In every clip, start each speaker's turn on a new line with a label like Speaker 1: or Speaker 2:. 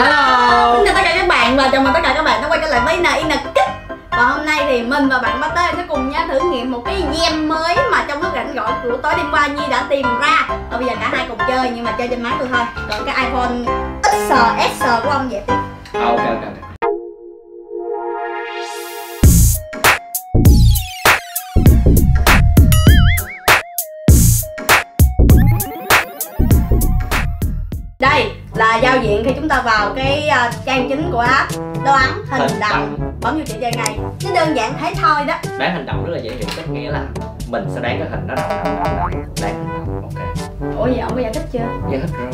Speaker 1: Hello.
Speaker 2: Xin chào tất cả các bạn và chào mừng tất cả các bạn đã quay trở lại với NIN Kích Và hôm nay thì mình và bạn Ba Tê sẽ cùng nhau thử nghiệm một cái game mới mà trong lúc rảnh rỗi của tối đêm qua Nhi đã tìm ra. Và bây giờ cả hai cùng chơi nhưng mà chơi trên máy tôi thôi. Còn cái iPhone XR, SR của ông dẹp đi
Speaker 1: Ok ok ok.
Speaker 2: Đây là giao diện khi chúng ta vào cái à, trang chính của app Đoán hình
Speaker 1: Hình
Speaker 2: động.
Speaker 1: Động.
Speaker 2: Bấm vô chữ chơi ngay Nó đơn giản thế thôi đó.
Speaker 1: Đoán hành động rất là dễ hiểu Tức nghĩa là mình sẽ đoán cái hình nó nằm nằm nằm Đoán. Hành động ok.
Speaker 2: Ủa vậy ông có giải thích chưa?
Speaker 1: Dạ hết rồi.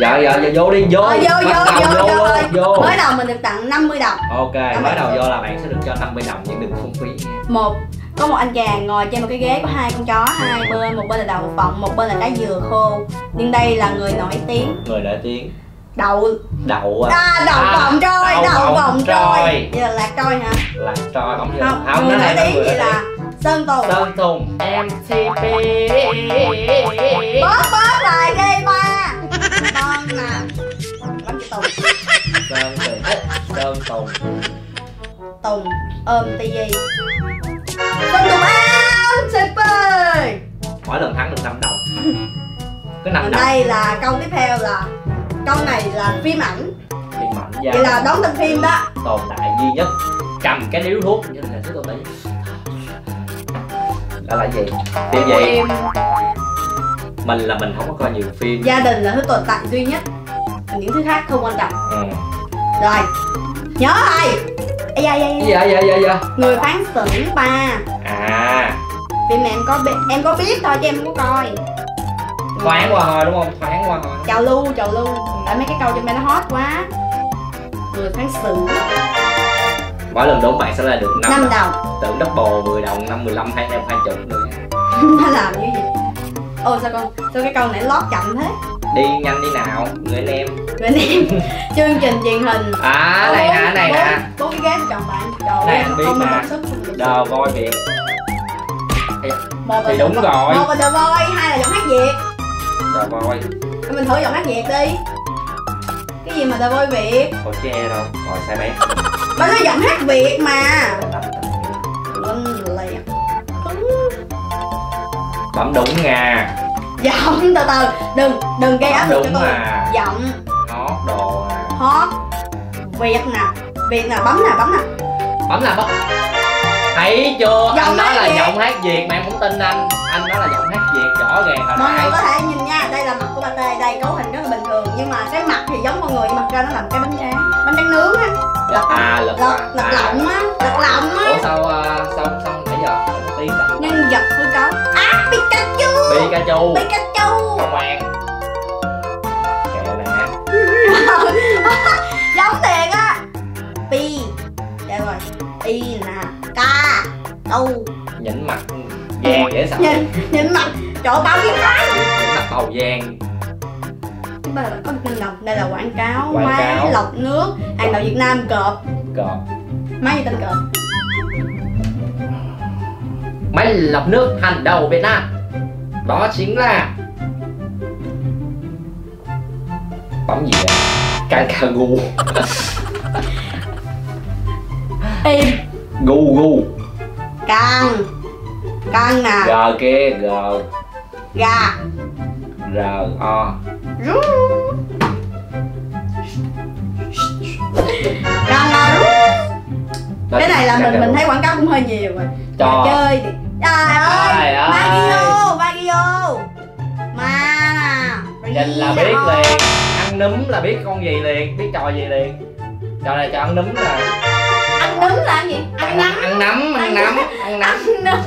Speaker 1: Dạ dạ dạ vô đi vô.
Speaker 2: Ờ, vô vô
Speaker 1: đầu
Speaker 2: vô vô
Speaker 1: luôn,
Speaker 2: vô
Speaker 1: vô.
Speaker 2: Mới đầu mình được tặng 50 đồng.
Speaker 1: Ok mới đầu vô là bạn sẽ được cho 50 đồng nhưng đừng phung phí
Speaker 2: một có một anh chàng ngồi trên một cái ghế có hai con chó hai bên một bên là đậu phộng một bên là trái dừa khô. Nhưng đây là người nổi tiếng.
Speaker 1: Người nổi tiếng.
Speaker 2: Đậu.
Speaker 1: Đậu à?
Speaker 2: À, đậu
Speaker 1: À,
Speaker 2: phộng trôi
Speaker 1: đậu
Speaker 2: đậu
Speaker 1: phộng trôi.
Speaker 2: vậy là lạc trôi hả?
Speaker 1: Là trôi bóng vô
Speaker 2: không, người nổi
Speaker 1: là
Speaker 2: tiếng vậy
Speaker 1: nổi
Speaker 2: là sơn tùng.
Speaker 1: Sơn Tùng. MCP
Speaker 2: bớt bớt lại đi ba. Con nè bấm chữ tùng.
Speaker 1: Sơn Tùng. Sơn Tùng.
Speaker 2: Tùng ôm tivi sơn tùng ôm super
Speaker 1: Mỗi lần thắng được 5 đồng. Cứ 5
Speaker 2: còn
Speaker 1: đồng.
Speaker 2: đây là câu tiếp theo là câu này là phim ảnh.
Speaker 1: Thì mạnh gia
Speaker 2: vậy là đón tên phim đó.
Speaker 1: Tồn tại duy nhất. Cầm cái điếu thuốc như là thứ tôi thấy đó là gì? Phim gì?
Speaker 2: Phim
Speaker 1: mình là mình không có coi nhiều phim.
Speaker 2: Gia đình là thứ tồn tại duy nhất. Những thứ khác không quan trọng.
Speaker 1: Ừ.
Speaker 2: rồi nhớ rồi Ây da, ây da, ây da.
Speaker 1: dạ dạ dạ dạ.
Speaker 2: Người phán xử ba
Speaker 1: à.
Speaker 2: Phim này em có biết em có biết thôi chứ em không có coi.
Speaker 1: Thoáng qua hồi đúng không? Thoáng qua hồi.
Speaker 2: Chào lưu chào lưu. Tại mấy cái câu trên đây nó hot quá. Người phán xử.
Speaker 1: Mỗi lần đúng bạn sẽ là được 5
Speaker 2: năm
Speaker 1: đồng.
Speaker 2: đồng.
Speaker 1: Tưởng double 10 đồng 5, 15, 20, 20 nữa
Speaker 2: nó làm như gì? Ôi sao con sao cái câu này lót chậm thế
Speaker 1: đi nhanh đi nào người anh em.
Speaker 2: Người anh em. Chương trình truyền hình.
Speaker 1: À này nè này nè.
Speaker 2: Bốn cái ghế chọn bạn. Trời
Speaker 1: Này anh biết
Speaker 2: không
Speaker 1: mà. đờ voi việt
Speaker 2: một
Speaker 1: Thì đúng rồi.
Speaker 2: một là The Voice hai là giọng hát Việt.
Speaker 1: Đờ voi.
Speaker 2: Mình thử giọng hát Việt đi. Cái gì mà The Voice Việt?
Speaker 1: Có che đâu. Rồi sai bé?
Speaker 2: Đó là giọng hát Việt mà.
Speaker 1: Bấm đúng nha
Speaker 2: giọng từ từ. Đừng đừng gây áp lực cho tôi.
Speaker 1: mà.
Speaker 2: giọng.
Speaker 1: Hot đồ nè
Speaker 2: hot. Việt nè. Việt nè bấm nè bấm nè.
Speaker 1: Bấm là bấm. Thấy chưa?
Speaker 2: Giọng
Speaker 1: anh nói là
Speaker 2: Việt.
Speaker 1: giọng hát việt mà em không tin anh. Anh nói là giọng hát việt rõ ràng hồi
Speaker 2: mọi người có thể nhìn nha đây là mặt của bà tê đây cấu hình rất là bình thường. Nhưng mà cái mặt thì giống con người mặt ra nó làm cái bánh tráng bánh tráng nướng á. Lật
Speaker 1: à lật
Speaker 2: lật lật
Speaker 1: à.
Speaker 2: lọng á lật lọng á.
Speaker 1: Ủa sao à, sao sao nãy giờ tiếng đâu
Speaker 2: vật hư cấu à Pikachu.
Speaker 1: Pikachu.
Speaker 2: Pikachu.
Speaker 1: Công an kẹo nè
Speaker 2: giống thiệt á. Pi. Đây rồi. Y nè ca. Câu.
Speaker 1: Nhỉnh mặt. Vàng dễ sợ.
Speaker 2: Nhìn nhìn mặt. Ơi, bao nhiêu cái
Speaker 1: mặt màu vàng.
Speaker 2: Chúng ta có một đồng đây là quảng cáo
Speaker 1: Quảng
Speaker 2: máy
Speaker 1: cáo.
Speaker 2: lọc nước hàng đầu việt nam cọp
Speaker 1: cọp
Speaker 2: máy gì tên cọp
Speaker 1: máy lọc nước hàng đầu việt nam. Đó chính là bấm gì vậy? Kangaroo
Speaker 2: im
Speaker 1: gu gu
Speaker 2: can can nè.
Speaker 1: G kia g.
Speaker 2: Gà.
Speaker 1: R o.
Speaker 2: Rú.
Speaker 1: Đó
Speaker 2: cái này là mình mình
Speaker 1: Kangaroo.
Speaker 2: thấy quảng cáo cũng hơi nhiều rồi.
Speaker 1: Trò.
Speaker 2: chơi trời ơi. Magio Magio ma
Speaker 1: nhìn là biết liền. Ăn núm là biết con gì liền biết trò gì liền. Trò này trò ăn núm là
Speaker 2: ăn nấm là gì? Ăn nấm.
Speaker 1: ăn nấm ăn nấm ăn nấm.
Speaker 2: Nấm.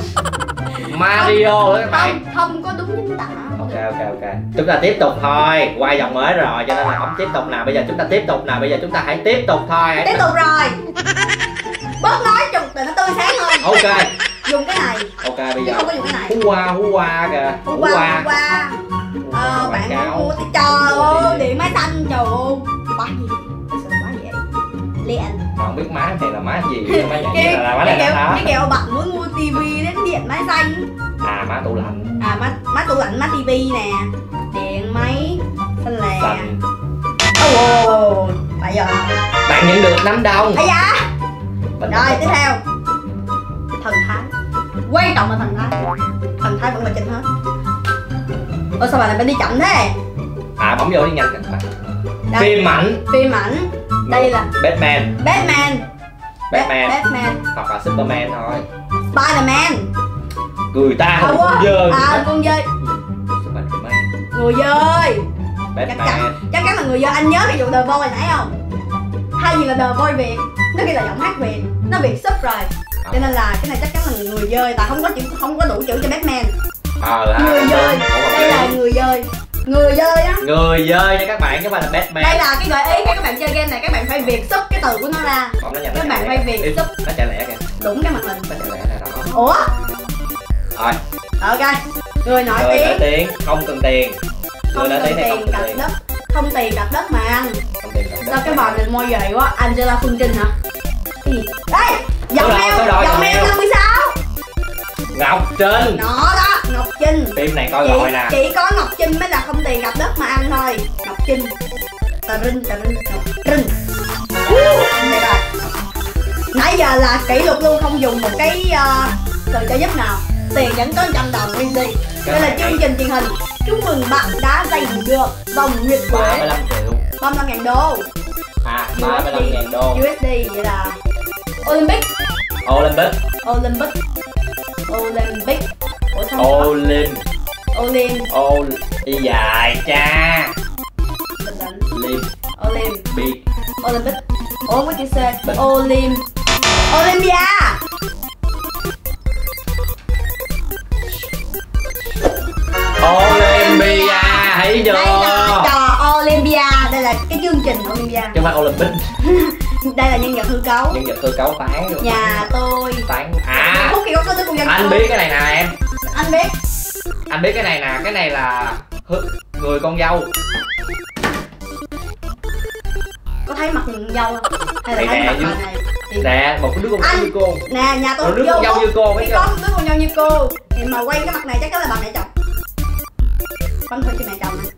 Speaker 1: Mario đó các bạn?
Speaker 2: không không có đúng chính tả
Speaker 1: ok ok ok. Chúng ta tiếp tục thôi. Qua vòng mới rồi cho nên là không tiếp tục nào. Bây giờ chúng ta tiếp tục nào. Bây giờ chúng ta hãy tiếp tục thôi. Hãy
Speaker 2: tiếp tục rồi. Bớt nói chục để nó tươi sáng hơn
Speaker 1: ok
Speaker 2: dùng cái này.
Speaker 1: Ok bây giờ
Speaker 2: không có dùng cái này.
Speaker 1: hú qua hú qua kìa.
Speaker 2: Hôm qua hôm qua. Ờ, bạn
Speaker 1: cáo.
Speaker 2: mua thì trời ơi điện máy xanh trời ơi. Quá gì? Quá vậy? Liền
Speaker 1: không biết má này là má gì? Má
Speaker 2: cái
Speaker 1: vậy là má
Speaker 2: cái
Speaker 1: này
Speaker 2: kiểu
Speaker 1: là
Speaker 2: cái kiểu bạn muốn mua tivi đến điện máy xanh.
Speaker 1: À má tủ lạnh.
Speaker 2: À má má tủ lạnh má tivi nè. Điện máy xanh lè.
Speaker 1: Xanh.
Speaker 2: Oh, bảy
Speaker 1: bạn nhận được 5 đồng.
Speaker 2: Ai da. Rồi tiếp theo. Thần thái quan trọng là thần thái. Thần thái vẫn là trên hết. Ôi sao bà này phải đi chậm thế?
Speaker 1: À bấm vô đi nhanh
Speaker 2: Đây.
Speaker 1: phim ảnh.
Speaker 2: Phim ảnh. Đây là
Speaker 1: Batman.
Speaker 2: Batman.
Speaker 1: Batman.
Speaker 2: Batman.
Speaker 1: Hoặc là Superman thôi.
Speaker 2: Spiderman.
Speaker 1: Người ta
Speaker 2: à,
Speaker 1: không
Speaker 2: quên.
Speaker 1: dơ
Speaker 2: à con dơi. Người dơi. Chắc
Speaker 1: Batman.
Speaker 2: chắn chắc chắn là người dơi. Anh nhớ cái vụ The Voice nãy không? Hay gì là The Voice Việt nó ghi là giọng hát Việt. Nó Việt sub rồi cho nên là cái này chắc chắn là người dơi tại không có chữ không có đủ chữ cho Batman.
Speaker 1: Ờ là
Speaker 2: người dơi đây là người dơi. Người dơi á.
Speaker 1: Người dơi nha các bạn chứ không phải là Batman.
Speaker 2: Đây là cái gợi ý khi các bạn chơi game này các bạn phải việt sub cái từ của nó ra.
Speaker 1: Còn nó
Speaker 2: các
Speaker 1: nó
Speaker 2: bạn phải. Việt giúp.
Speaker 1: nó chạy lẹ kìa.
Speaker 2: Đúng cái màn hình.
Speaker 1: Nó chạy lẹ ra đó.
Speaker 2: Ủa?
Speaker 1: Rồi.
Speaker 2: Ok. Người nổi
Speaker 1: người nổi
Speaker 2: tiếng
Speaker 1: tiếng không cần tiền. Người nổi tiếng này không cần tiền.
Speaker 2: đất. Không tiền cặp đất mà ăn. Sao cái bà này môi dày quá? Angela Phương Trinh hả? Cái gì? Đây giọng
Speaker 1: đo,
Speaker 2: giọng heo. 56
Speaker 1: Ngọc Trinh.
Speaker 2: Nó đó Ngọc Trinh.
Speaker 1: Phim này coi rồi nè.
Speaker 2: chỉ có Ngọc Trinh mới là không tiền cặp đất mà ăn thôi. Ngọc Trinh. Tà rinh tà rinh Ngọc Trinh. Nãy giờ là kỷ lục luôn không dùng một cái uh, từ trợ giúp nào. Tiền vẫn có trăm đồng easy đây là chương trình truyền hình. Chúc mừng bạn đã giành được vòng nguyệt quế.
Speaker 1: 35 triệu.
Speaker 2: 35 ngàn đô.
Speaker 1: À 35 ngàn đô.
Speaker 2: USD vậy là Olympic.
Speaker 1: Olympic.
Speaker 2: Olympic. Olympic. Ủa sao không có?
Speaker 1: Olim
Speaker 2: Olymp.
Speaker 1: Ol y dài cha.
Speaker 2: Bình tĩnh.
Speaker 1: Lim
Speaker 2: Olymp.
Speaker 1: Bi
Speaker 2: Olympic. Ủa có chữ C.
Speaker 1: Bình.
Speaker 2: Olymp. Olympia.
Speaker 1: Olympia thấy chưa
Speaker 2: Đây là trò Olympia. Đây là cái chương trình Olympia.
Speaker 1: Chứ không phải Olympic
Speaker 2: Đây là nhân vật hư cấu.
Speaker 1: Nhân vật cơ cấu tán luôn.
Speaker 2: Nhà tôi.
Speaker 1: Tán à.
Speaker 2: Phúc Kiều có tới cùng dân
Speaker 1: anh
Speaker 2: tôi.
Speaker 1: biết cái này nè em.
Speaker 2: Anh biết.
Speaker 1: Anh biết cái này nè cái này là hư- người con dâu.
Speaker 2: Có thấy mặt dâu không? Hay là thấy mặt
Speaker 1: như-
Speaker 2: này? Thì-
Speaker 1: nè một cái đứa con dâu như cô.
Speaker 2: Nè nhà tôi
Speaker 1: một đứa con dâu như cô không
Speaker 2: có đứa con dâu như cô. Thì mà quay cái mặt này chắc chắn là bà mẹ chồng. Con thôi cho mẹ chồng nè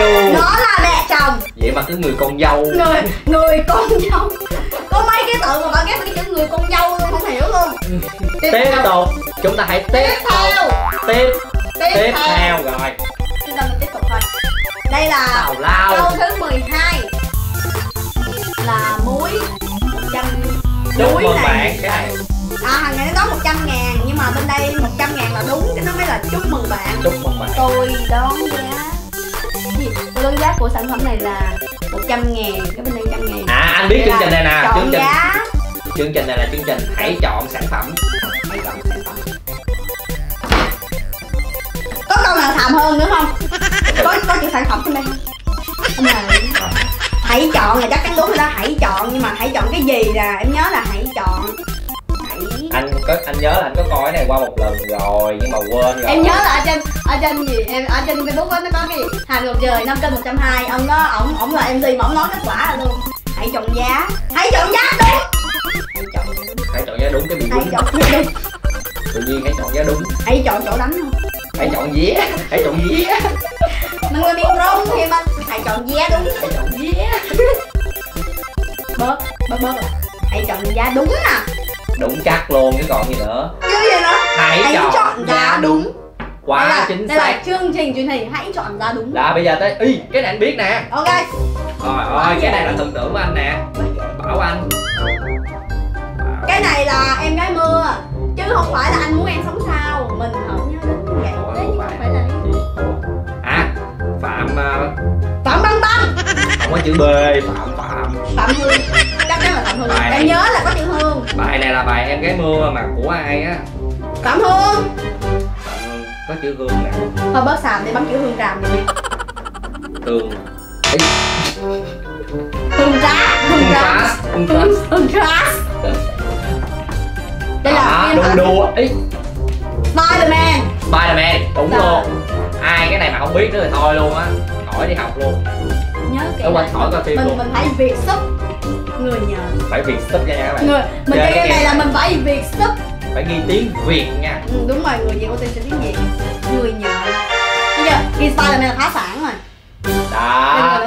Speaker 1: đù
Speaker 2: Nó là mẹ chồng.
Speaker 1: Vậy mà cứ người con dâu.
Speaker 2: Người, người con dâu. Có mấy cái tự mà bà ghép cái chữ người con dâu luôn không hiểu luôn.
Speaker 1: Tiếp tục. Chúng ta hãy tiếp
Speaker 2: Tiếp
Speaker 1: tục.
Speaker 2: theo.
Speaker 1: Tiếp
Speaker 2: Tiếp,
Speaker 1: tiếp theo. rồi.
Speaker 2: Chúng ta mình tiếp tục thôi. Đây là
Speaker 1: tào lao.
Speaker 2: câu thứ 12 Là muối 100
Speaker 1: chúc
Speaker 2: muối này.
Speaker 1: bạn cái này.
Speaker 2: À hàng ngày nó có 100 ngàn Nhưng mà bên đây 100 ngàn là đúng Cái nó mới là chúc mừng bạn.
Speaker 1: Chúc mừng bạn.
Speaker 2: Tôi đón giá Đón giá của sản phẩm này là 100 ngàn Cái bên đây 100 ngàn.
Speaker 1: À anh biết chương trình này nè chương trình
Speaker 2: giá.
Speaker 1: chương trình này là chương trình hãy chọn sản phẩm.
Speaker 2: Hãy chọn sản phẩm. Có câu nào thảm hơn nữa không? Có, có chữ sản phẩm trong đây. Không? Hãy chọn là chắc chắn đúng rồi đó Hãy chọn nhưng mà hãy chọn cái gì nè Em nhớ là hãy chọn
Speaker 1: có anh nhớ là anh có coi cái này qua một lần rồi nhưng mà quên rồi.
Speaker 2: Em nhớ là ở trên ở trên gì em ở trên facebook á nó có cái gì hàng ngược trời năm kênh một trăm hai ông đó ổng ổng là mc mà ổng nói kết quả rồi luôn. Hãy chọn giá hãy chọn giá đúng. Hãy chọn giá đúng
Speaker 1: hãy chọn giá đúng cái bị
Speaker 2: hãy
Speaker 1: đúng
Speaker 2: chọn giá đúng.
Speaker 1: Tự nhiên hãy chọn giá đúng.
Speaker 2: Hãy chọn chỗ đánh không?
Speaker 1: Hãy chọn vía hãy chọn vía
Speaker 2: mình người miền trung thì mình hãy chọn giá đúng.
Speaker 1: Hãy chọn vía
Speaker 2: bớt bớt bớt rồi. Hãy chọn giá đúng nè
Speaker 1: đúng chắc luôn chứ còn gì nữa.
Speaker 2: Chứ gì nữa
Speaker 1: hãy,
Speaker 2: hãy
Speaker 1: chọn,
Speaker 2: chọn giá đúng.
Speaker 1: quá
Speaker 2: là,
Speaker 1: chính
Speaker 2: đây là chương trình truyền hình hãy chọn giá đúng.
Speaker 1: Là bây giờ tới y cái này anh biết nè.
Speaker 2: Ok.
Speaker 1: Rồi ơi cái này là thần tượng của anh nè. Bảo anh. Bảo.
Speaker 2: cái này là em gái mưa chứ không phải là anh muốn em sống sao. Mình không nhớ đến vậy
Speaker 1: Ủa,
Speaker 2: thế nhưng
Speaker 1: không phải.
Speaker 2: là
Speaker 1: à phạm ờ,
Speaker 2: phạm băng băng
Speaker 1: không có chữ b phạm phạm.
Speaker 2: Phạm hương phạm hương
Speaker 1: Bài
Speaker 2: em
Speaker 1: này.
Speaker 2: nhớ là có chữ hương
Speaker 1: bài này là bài em gái mưa mà của ai á?
Speaker 2: Phạm hương
Speaker 1: phạm hương có chữ hương nè.
Speaker 2: Thôi bớt xàm đi bấm chữ hương tràm đi.
Speaker 1: Hương.
Speaker 2: Hương trá hương
Speaker 1: hương
Speaker 2: trá.
Speaker 1: hương
Speaker 2: hương
Speaker 1: trust
Speaker 2: hương trá. Đây là
Speaker 1: à, đùa đùa. Ý
Speaker 2: Spiderman.
Speaker 1: Spiderman đúng
Speaker 2: Rồi.
Speaker 1: luôn. Ai cái này mà không biết nữa thì thôi luôn á. Khỏi đi học luôn.
Speaker 2: Nhớ kỹ
Speaker 1: Ở quanh
Speaker 2: lại.
Speaker 1: khỏi coi phim
Speaker 2: mình
Speaker 1: luôn.
Speaker 2: mình phải việc sub người nhờ.
Speaker 1: Phải việt sub nha các bạn.
Speaker 2: Người mình
Speaker 1: Chơi
Speaker 2: chơi
Speaker 1: cái
Speaker 2: này là mình phải việc sub.
Speaker 1: Phải ghi tiếng việt nha.
Speaker 2: Ừ, đúng rồi người việt OT sẽ tiếng việt. Người nhờ. Bây giờ khi Spiderman là phá sản rồi.
Speaker 1: Đó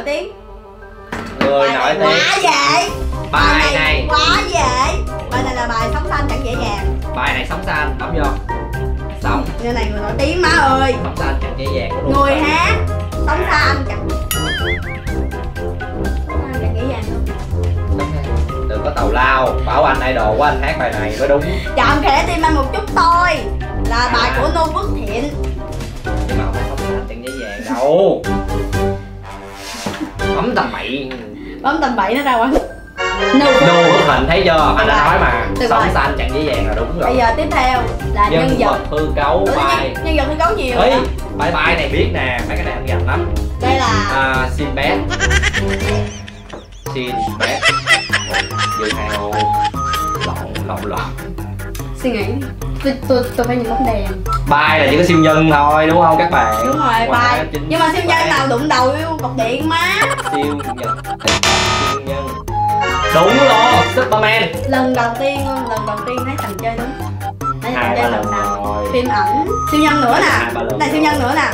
Speaker 1: người
Speaker 2: bài
Speaker 1: nổi
Speaker 2: này
Speaker 1: tiếng.
Speaker 2: quá dễ.
Speaker 1: Bài này
Speaker 2: quá dễ. Bài này là bài sống xanh chẳng dễ dàng.
Speaker 1: Bài này sống xanh bấm vô. Sống.
Speaker 2: Như này người nổi tiếng má ơi.
Speaker 1: Sống xanh chẳng dễ dàng
Speaker 2: người hát sống xanh chẳng
Speaker 1: tàu lao bảo anh idol của anh hát bài này mới đúng.
Speaker 2: Chọn khẽ tim anh một chút thôi là bài
Speaker 1: À.
Speaker 2: của nô phước thiện.
Speaker 1: Nhưng mà không phải chẳng dễ dàng đâu. Bấm tầm bậy.
Speaker 2: Bấm tầm bậy nó ra quá nô
Speaker 1: đô bức hình thấy chưa? Anh đã
Speaker 2: Được
Speaker 1: nói mà sống xanh chẳng dễ dàng là đúng
Speaker 2: bây
Speaker 1: rồi
Speaker 2: giờ tiếp theo là nhân
Speaker 1: nhân
Speaker 2: vật.
Speaker 1: hư cấu bài.
Speaker 2: nhân, vật hư cấu nhiều hả?
Speaker 1: bài bài này biết nè mấy cái này anh gành lắm.
Speaker 2: Đây là
Speaker 1: à, Sinbad. Sinbad Dư heo lộn lộn lộn.
Speaker 2: Suy nghĩ. Tôi tôi tôi phải nhìn bóng đèn.
Speaker 1: Bài là chỉ có siêu nhân thôi đúng không các bạn?
Speaker 2: Đúng rồi
Speaker 1: chính
Speaker 2: nhưng mà siêu nhân
Speaker 1: xác.
Speaker 2: nào đụng đầu yêu cọc điện má?
Speaker 1: Siêu nhân siêu nhân. Đúng luôn Superman.
Speaker 2: Lần đầu tiên luôn lần đầu tiên thấy thành chơi đúng. Thấy thành
Speaker 1: hai
Speaker 2: chơi lần nào
Speaker 1: rồi.
Speaker 2: Phim ảnh. Siêu nhân nữa nè. Này siêu nhân nữa nè.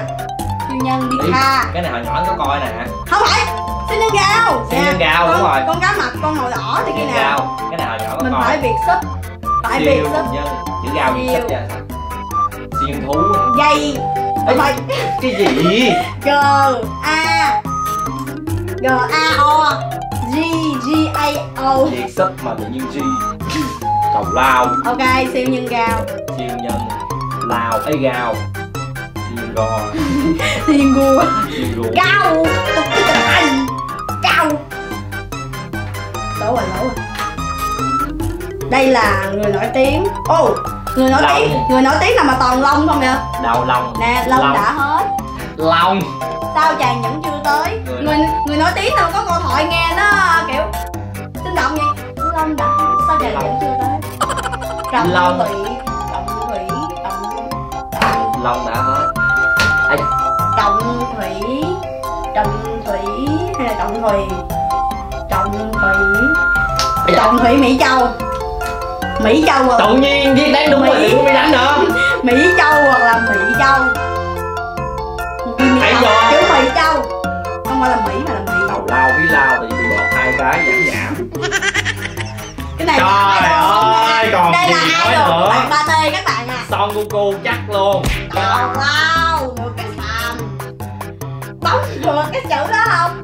Speaker 2: Siêu nhân đi tha.
Speaker 1: cái này hồi nhỏ có coi nè.
Speaker 2: Không phải siêu nhân gạo.
Speaker 1: Siêu nhân gạo, đúng rồi.
Speaker 2: con cá mập con màu đỏ thì kia
Speaker 1: nhân
Speaker 2: nào
Speaker 1: cái hồi nhỏ
Speaker 2: mình phải phải
Speaker 1: siêu
Speaker 2: việc sub
Speaker 1: nhân chữ gì
Speaker 2: Siêu.
Speaker 1: sắp ra. Sao siêu nhân thú.
Speaker 2: Dây
Speaker 1: Ê. cái gì?
Speaker 2: G A G A O. G G A O.
Speaker 1: Việt sắp mà tự nhiên G. Tàu lao.
Speaker 2: Ok siêu nhân gạo.
Speaker 1: Siêu nhân Lào ấy gao Siêu nhân gò
Speaker 2: siêu nhân gua
Speaker 1: Siêu
Speaker 2: tình anh Gạo rồi lỗ rồi. Đây là người nổi tiếng. Ồ Người nổi
Speaker 1: Long.
Speaker 2: tiếng Người nổi tiếng nào mà toàn lông không vậy?
Speaker 1: Đầu lòng
Speaker 2: Nè lông
Speaker 1: Long.
Speaker 2: đã hết.
Speaker 1: Long.
Speaker 2: Sao chàng vẫn chưa tới.
Speaker 1: Người
Speaker 2: Người người nổi tiếng nào có câu thoại nghe nó kiểu Sinh động vậy? Long đã hết. Sao chàng vẫn chưa tới? Trọng
Speaker 1: Long.
Speaker 2: thủy Trọng thủy Trọng
Speaker 1: Long đã hết.
Speaker 2: Trọng thủy Trọng thủy Hay là trọng thùy? Trọng thủy. Trọng thủy Mỹ Châu. Mỹ Châu hoặc
Speaker 1: Tự nhiên viết đánh đúng rồi
Speaker 2: Mỹ.
Speaker 1: đừng có bị đánh nữa
Speaker 2: Mỹ Châu hoặc là Mỹ Châu. Mỹ
Speaker 1: Thấy
Speaker 2: Châu. Chữ Mỹ Châu. Không phải là Mỹ mà là Mỹ.
Speaker 1: Tàu lao với lao thì bị bọt hai cái giảm giảm.
Speaker 2: Cái này
Speaker 1: Trời ơi, còn
Speaker 2: đây là của
Speaker 1: nữa.
Speaker 2: bạn ba t các bạn à
Speaker 1: Son Goku chắc luôn.
Speaker 2: Wow wow một cái sàn bóng được cái chữ đó không?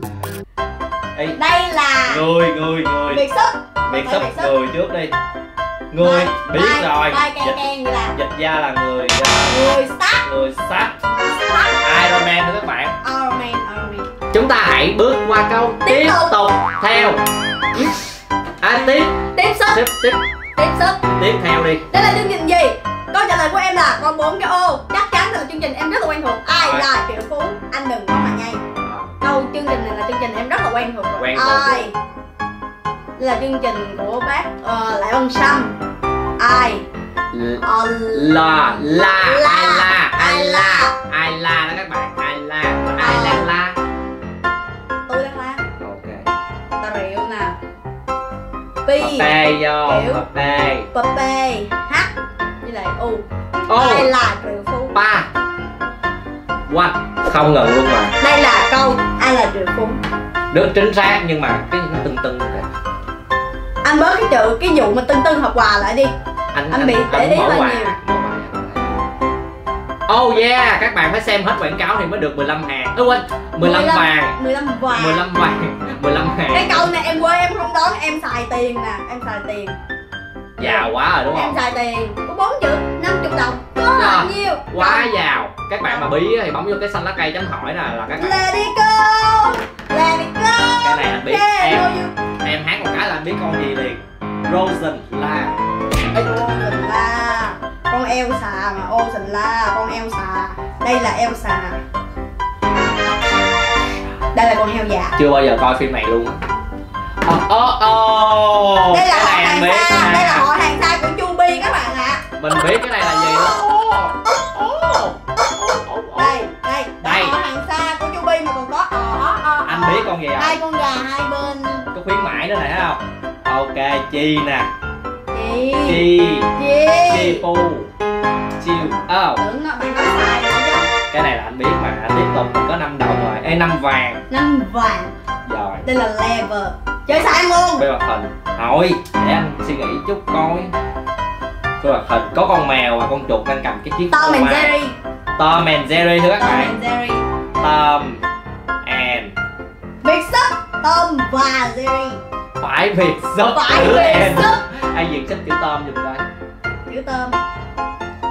Speaker 1: Ê,
Speaker 2: đây là
Speaker 1: Người người người.
Speaker 2: Việt xuất Phải
Speaker 1: sắp người trước đi Người biết rồi. Dịch, dịch ra là người
Speaker 2: người start
Speaker 1: Người sắt. Iron Man các bạn.
Speaker 2: Iron Man Iron Man.
Speaker 1: Chúng ta hãy bước qua câu
Speaker 2: Tiếp
Speaker 1: tiếp
Speaker 2: tục.
Speaker 1: theo. À tiếp.
Speaker 2: Tiếp sức
Speaker 1: tiếp tiếp.
Speaker 2: Tiếp sức
Speaker 1: tiếp theo đi.
Speaker 2: Đây là chương trình gì? Câu trả lời của em là còn bốn cái ô. Chắc chắn là chương trình em rất là quen thuộc. Ai
Speaker 1: Rồi.
Speaker 2: là triệu phú anh đừng có mà nhây. Câu chương trình này là chương trình em rất là quen thuộc rồi.
Speaker 1: Quen thuộc.
Speaker 2: ai? Đây là chương trình của bác ờ, lại ân sâm. Ai?
Speaker 1: L-
Speaker 2: Ờ,
Speaker 1: La. La.
Speaker 2: La.
Speaker 1: Ai la. Ai la. Ai la. Đó các bạn. Ai la. Ai la la.
Speaker 2: Tôi đang la.
Speaker 1: Ok.
Speaker 2: Tà rượu nè. Pi.
Speaker 1: Pape vô.
Speaker 2: Kiểu.
Speaker 1: Pape
Speaker 2: Pape H. Với lại U. Ai là triệu phú.
Speaker 1: Ba. What Không ngừng luôn mà.
Speaker 2: Đây là câu ai là triệu phú.
Speaker 1: Được chính xác nhưng mà cái nó tưng tưng kìa.
Speaker 2: Anh bớt cái chữ cái vụ mà tưng tưng học quà lại đi
Speaker 1: anh
Speaker 2: Anh bị để
Speaker 1: anh
Speaker 2: ý
Speaker 1: mở quà. Oh yeah, các bạn phải xem hết quảng cáo thì mới được 15 hàng. Ơ quên, 15 vàng,
Speaker 2: 15 vàng
Speaker 1: 15 vàng, 15
Speaker 2: Cái
Speaker 1: hàng.
Speaker 2: câu này em quên em không đoán em xài tiền nè Em xài tiền
Speaker 1: Giàu quá rồi đúng
Speaker 2: Em
Speaker 1: không?
Speaker 2: xài tiền Có 4 chữ 50 đồng Có
Speaker 1: Rồi.
Speaker 2: bao nhiêu
Speaker 1: Quá giàu. Các bạn mà bí thì bấm vô cái xanh lá cây chấm hỏi nè là các bạn.
Speaker 2: Let it go Let it go
Speaker 1: Cái này anh biết.
Speaker 2: Yeah,
Speaker 1: Em em hát một cái là biết con gì liền. Rosen la.
Speaker 2: Ocean la Con Elsa mà Ocean la Con Elsa Đây là Elsa Đây là con heo già
Speaker 1: Chưa bao giờ coi phim này luôn. Oh, oh, oh.
Speaker 2: Đây là họ hàng xa Đây là họ hàng xa của Chubi các bạn ạ
Speaker 1: Mình biết cái này là gì ok chi nè? Chi.
Speaker 2: Chị
Speaker 1: chi. Pu. Chiêu oh,
Speaker 2: Tưởng nó bạn nói sai rồi chứ.
Speaker 1: Cái này là anh biết mà tiếp tục mình có năm đồng rồi. Ê năm vàng.
Speaker 2: Năm vàng.
Speaker 1: Rồi.
Speaker 2: Đây là level. Chơi sang luôn.
Speaker 1: Phim hoạt hình. Thôi để anh suy nghĩ chút coi. Phim hoạt hình có con mèo và con chuột đang cầm cái chiếc
Speaker 2: Tom and. Jerry.
Speaker 1: Tom and Jerry thưa các
Speaker 2: Tom
Speaker 1: bạn.
Speaker 2: and Jerry.
Speaker 1: Tom and
Speaker 2: Việt sub Tom và Jerry
Speaker 1: phải việt sub
Speaker 2: Phải
Speaker 1: and.
Speaker 2: sub
Speaker 1: ai việt sub chữ Tom giùm coi.
Speaker 2: Chữ Tom.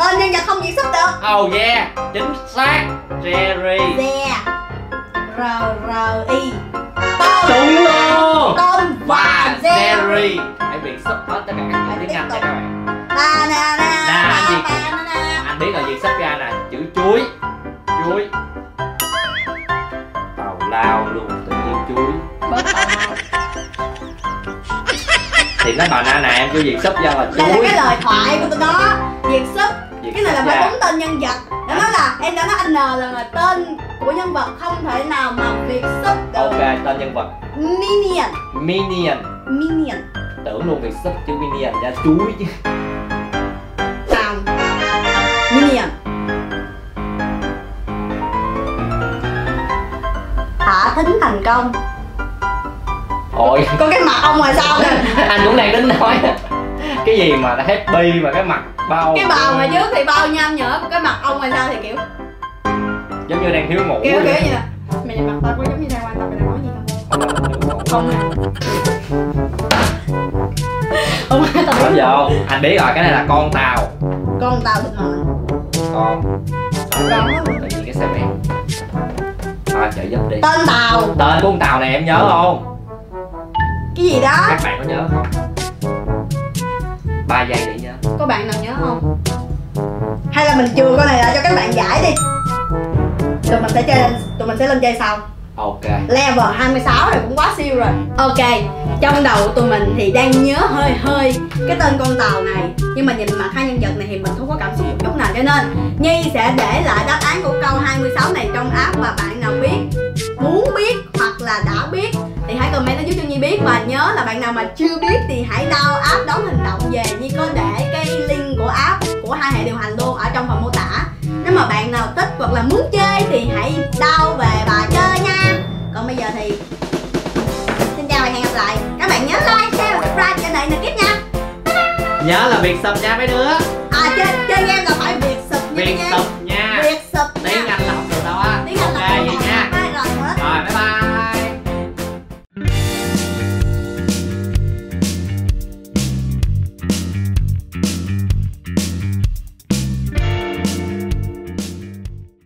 Speaker 2: Tên nhân vật không Việt sub được.
Speaker 1: Oh yeah. Chính xác. Jerry.
Speaker 2: Ze R R I Tom.
Speaker 1: Đúng luôn
Speaker 2: Tom và Jerry.
Speaker 1: Hãy việt sub hết tất cả các chữ tiếng Anh nha các bạn.
Speaker 2: Ta na na na
Speaker 1: gì? anh biết là việt sub ra nè chữ chuối. Chuối. Tào lao luôn tự nhiên chuối Thì nó banana em kêu việt sub ra là
Speaker 2: Đây là
Speaker 1: chuối.
Speaker 2: cái lời thoại của tụi nó. Việt
Speaker 1: Việt
Speaker 2: cái này là phải đúng tên nhân vật. Đã nói là em đã nói anh N là, là tên của nhân vật không thể nào mà Việt sub được.
Speaker 1: Ok tên nhân vật.
Speaker 2: Minion.
Speaker 1: Minion.
Speaker 2: Minion.
Speaker 1: Tưởng luôn việt sub chữ minion ra chuối chứ.
Speaker 2: Tào Minion. Thả thính thành công
Speaker 1: ôi.
Speaker 2: Có cái mặt ông ngoài sau kìa
Speaker 1: anh cũng đang tính nói. Cái gì mà happy mà cái mặt bao
Speaker 2: Cái bào ngoài trước thì bao nham nhở Cái mặt ông ngoài sau thì kiểu
Speaker 1: giống như đang thiếu ngủ
Speaker 2: Kiểu kiểu
Speaker 1: vậy.
Speaker 2: là Mày mặt tao có giống như đang quan tâm mày đang nói gì không? Không à. Không tao
Speaker 1: vô anh biết rồi cái này là con tàu.
Speaker 2: Con tao thịt mồi
Speaker 1: con.
Speaker 2: Con
Speaker 1: Sao tự nhiên cái xe bèn thôi trợ giúp đi.
Speaker 2: Tên tàu.
Speaker 1: Tên của con tàu này em nhớ không
Speaker 2: Cái gì đó?
Speaker 1: các bạn có nhớ không? Ba giây để nhớ.
Speaker 2: Có bạn nào nhớ không? Hay là mình chừa con này lại cho các bạn giải đi. Tụi mình sẽ chơi Tụi mình sẽ lên chơi sau.
Speaker 1: Ok.
Speaker 2: Level 26 rồi cũng quá siêu rồi. Ok Trong đầu tụi mình thì đang nhớ hơi hơi Cái tên con tàu này. Nhưng mà nhìn mặt hai nhân vật này thì mình không có cảm xúc một chút nào. Cho nên Nhi sẽ để lại đáp án của câu 26 này trong app Và bạn nào biết Muốn biết hoặc là đã biết Thì hãy comment nó giúp cho Nhi biết Và nhớ là bạn nào mà chưa biết thì hãy download app đón hình động về. Nhi có để cái link của app của hai hệ điều hành luôn ở trong phần mô tả. Nếu mà bạn nào thích hoặc là muốn chơi thì hãy download về và chơi nha. Còn bây giờ thì xin chào và hẹn gặp lại. Các bạn nhớ like share và subscribe cho này nè kiếp nha.
Speaker 1: Nhớ là việc sub nha mấy đứa.
Speaker 2: À chơi chơi game là phải việc sub nha.
Speaker 1: việc sub